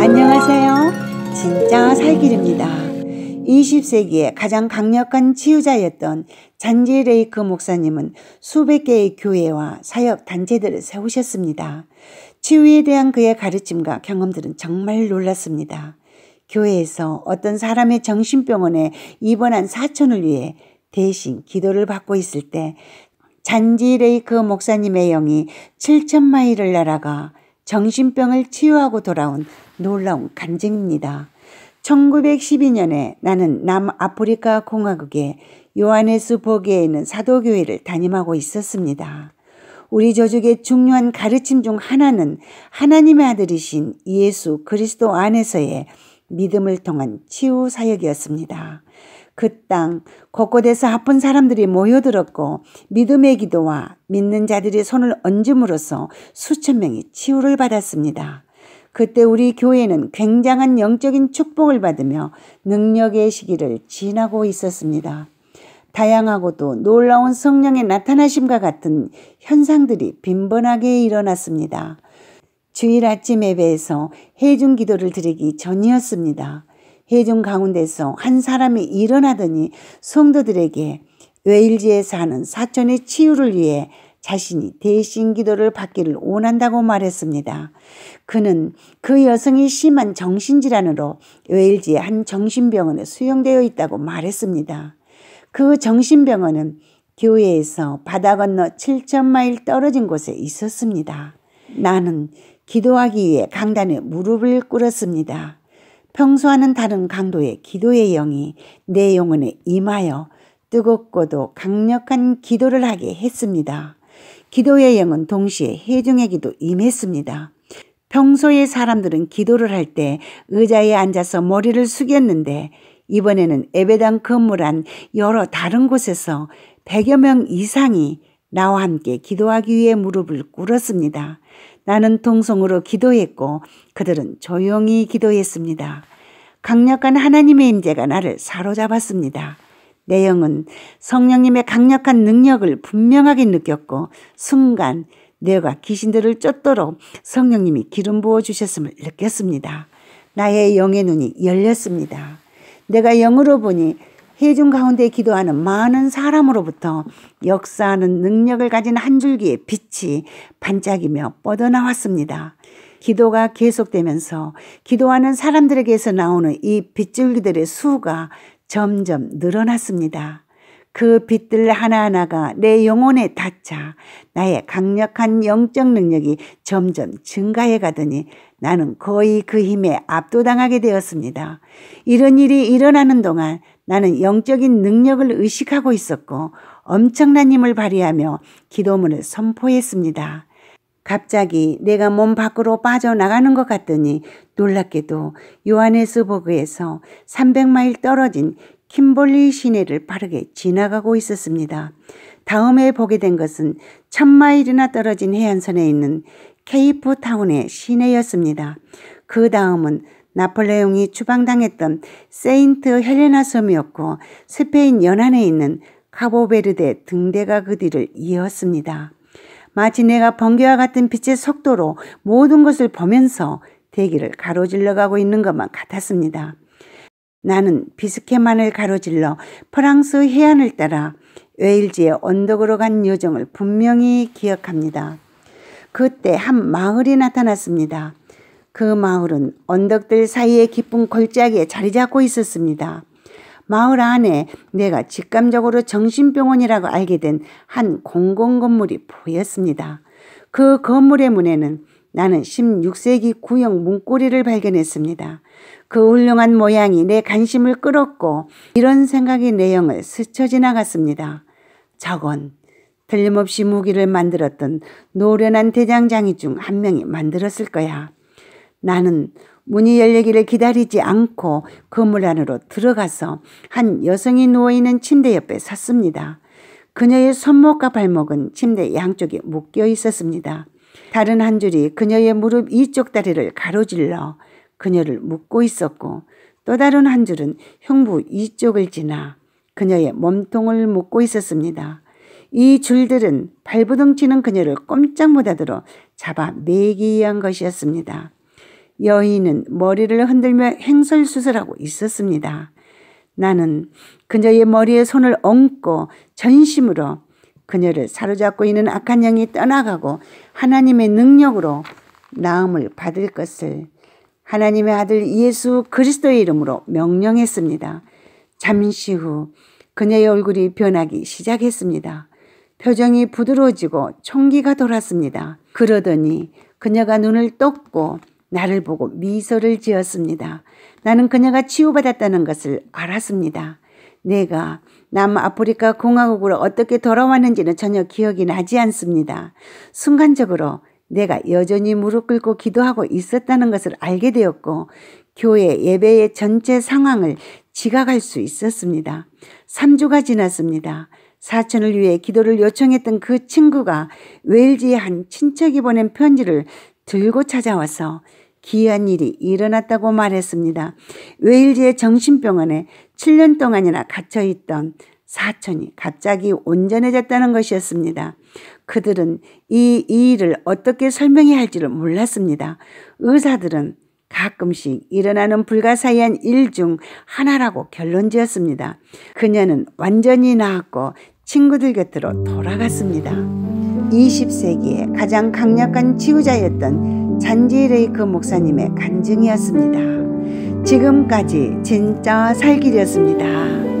안녕하세요. 진짜 살길입니다. 20세기에 가장 강력한 치유자였던 잔지 레이크 목사님은 수백 개의 교회와 사역 단체들을 세우셨습니다. 치유에 대한 그의 가르침과 경험들은 정말 놀랐습니다. 교회에서 어떤 사람의 정신병원에 입원한 사촌을 위해 대신 기도를 받고 있을 때 잔지 레이크 목사님의 영이 7천 마일을 날아가 정신병을 치유하고 돌아온 놀라운 간증입니다. 1912년에 나는 남아프리카 공화국의 요하네스 보게에 있는 사도교회를 담임하고 있었습니다. 우리 조직의 중요한 가르침 중 하나는 하나님의 아들이신 예수 그리스도 안에서의 믿음을 통한 치유 사역이었습니다. 그 땅 곳곳에서 아픈 사람들이 모여들었고 믿음의 기도와 믿는 자들이 손을 얹음으로써 수천 명이 치유를 받았습니다. 그때 우리 교회는 굉장한 영적인 축복을 받으며 능력의 시기를 지나고 있었습니다. 다양하고도 놀라운 성령의 나타나심과 같은 현상들이 빈번하게 일어났습니다. 주일 아침 예배에서 해중 기도를 드리기 전이었습니다. 해중 가운데서 한 사람이 일어나더니 성도들에게 웨일즈에 사는 사촌의 치유를 위해 자신이 대신 기도를 받기를 원한다고 말했습니다. 그는 그 여성이 심한 정신질환으로 웨일즈의 한 정신병원에 수용되어 있다고 말했습니다. 그 정신병원은 교회에서 바다 건너 7천 마일 떨어진 곳에 있었습니다. 나는 기도하기 위해 강단에 무릎을 꿇었습니다. 평소와는 다른 강도의 기도의 영이 내 영혼에 임하여 뜨겁고도 강력한 기도를 하게 했습니다. 기도의 영은 동시에 해중의 기도 임했습니다. 평소에 사람들은 기도를 할 때 의자에 앉아서 머리를 숙였는데 이번에는 에베당 건물 안 여러 다른 곳에서 100여 명 이상이 나와 함께 기도하기 위해 무릎을 꿇었습니다. 나는 통성으로 기도했고 그들은 조용히 기도했습니다. 강력한 하나님의 임재가 나를 사로잡았습니다. 내 영은 성령님의 강력한 능력을 분명하게 느꼈고 순간 내가 귀신들을 쫓도록 성령님이 기름 부어 주셨음을 느꼈습니다. 나의 영의 눈이 열렸습니다. 내가 영으로 보니 해중 가운데 기도하는 많은 사람으로부터 역사하는 능력을 가진 한 줄기의 빛이 반짝이며 뻗어나왔습니다. 기도가 계속되면서 기도하는 사람들에게서 나오는 이 빗줄기들의 수가 점점 늘어났습니다. 그 빛들 하나하나가 내 영혼에 닿자 나의 강력한 영적 능력이 점점 증가해 가더니 나는 거의 그 힘에 압도당하게 되었습니다. 이런 일이 일어나는 동안 나는 영적인 능력을 의식하고 있었고 엄청난 힘을 발휘하며 기도문을 선포했습니다. 갑자기 내가 몸 밖으로 빠져나가는 것 같더니 놀랍게도 요하네스버그에서 300마일 떨어진 킴볼리 시내를 빠르게 지나가고 있었습니다. 다음에 보게 된 것은 천마일이나 떨어진 해안선에 있는 케이프 타운의 시내였습니다. 그 다음은 나폴레옹이 추방당했던 세인트 헬레나 섬이었고 스페인 연안에 있는 카보베르데 등대가 그 뒤를 이었습니다. 마치 내가 번개와 같은 빛의 속도로 모든 것을 보면서 대기를 가로질러 가고 있는 것만 같았습니다. 나는 비스케만을 가로질러 프랑스 해안을 따라 웨일즈의 언덕으로 간 여정을 분명히 기억합니다. 그때 한 마을이 나타났습니다. 그 마을은 언덕들 사이에 깊은 골짜기에 자리 잡고 있었습니다. 마을 안에 내가 직감적으로 정신병원이라고 알게 된 한 공공 건물이 보였습니다. 그 건물의 문에는 나는 16세기 구형 문고리를 발견했습니다. 그 훌륭한 모양이 내 관심을 끌었고 이런 생각이 내 영을 스쳐 지나갔습니다. 저건 틀림없이 무기를 만들었던 노련한 대장장이 중 한 명이 만들었을 거야. 나는 문이 열리기를 기다리지 않고 건물 안으로 들어가서 한 여성이 누워있는 침대 옆에 섰습니다. 그녀의 손목과 발목은 침대 양쪽에 묶여 있었습니다. 다른 한 줄이 그녀의 무릎 이쪽 다리를 가로질러 그녀를 묶고 있었고 또 다른 한 줄은 흉부 이쪽을 지나 그녀의 몸통을 묶고 있었습니다. 이 줄들은 발부둥치는 그녀를 꼼짝 못하도록 잡아 매기 위한 것이었습니다. 여인은 머리를 흔들며 행설수설하고 있었습니다. 나는 그녀의 머리에 손을 얹고 전심으로 그녀를 사로잡고 있는 악한 영이 떠나가고 하나님의 능력으로 나음을 받을 것을 하나님의 아들 예수 그리스도의 이름으로 명령했습니다. 잠시 후 그녀의 얼굴이 변하기 시작했습니다. 표정이 부드러워지고 총기가 돌았습니다. 그러더니 그녀가 눈을 떴고 나를 보고 미소를 지었습니다. 나는 그녀가 치유받았다는 것을 알았습니다. 내가 남아프리카 공화국으로 어떻게 돌아왔는지는 전혀 기억이 나지 않습니다. 순간적으로 내가 여전히 무릎 꿇고 기도하고 있었다는 것을 알게 되었고 교회 예배의 전체 상황을 지각할 수 있었습니다. 3주가 지났습니다. 사촌을 위해 기도를 요청했던 그 친구가 웨일즈의 한 친척이 보낸 편지를 들고 찾아와서 기이한 일이 일어났다고 말했습니다. 웨일즈의 정신병원에 7년 동안이나 갇혀있던 사촌이 갑자기 온전해졌다는 것이었습니다. 그들은 이, 이 일을 어떻게 설명해야 할지를 몰랐습니다. 의사들은 가끔씩 일어나는 불가사의한 일 중 하나라고 결론 지었습니다. 그녀는 완전히 나았고 친구들 곁으로 돌아갔습니다. 20세기에 가장 강력한 지우자였던 잔지 레이크 목사님의 간증이었습니다. 지금까지 진짜 살길이었습니다.